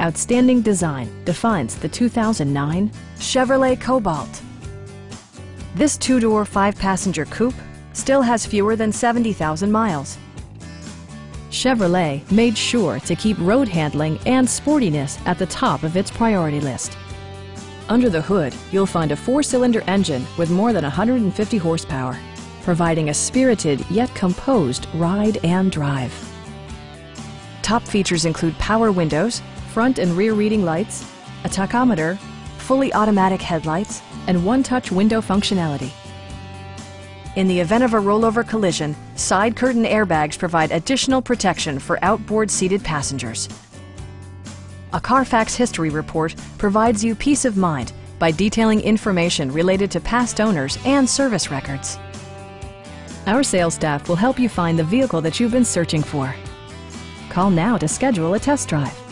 Outstanding design defines the 2009 Chevrolet Cobalt. This two-door, five-passenger coupe still has fewer than 70,000 miles. Chevrolet made sure to keep road handling and sportiness at the top of its priority list. Under the hood, you'll find a four-cylinder engine with more than 150 horsepower, providing a spirited yet composed ride and drive. Top features include power windows, front and rear reading lights, a tachometer, fully automatic headlights, and one-touch window functionality. In the event of a rollover collision, side curtain airbags provide additional protection for outboard seated passengers. A Carfax history report provides you peace of mind by detailing information related to past owners and service records. Our sales staff will help you find the vehicle that you've been searching for. Call now to schedule a test drive.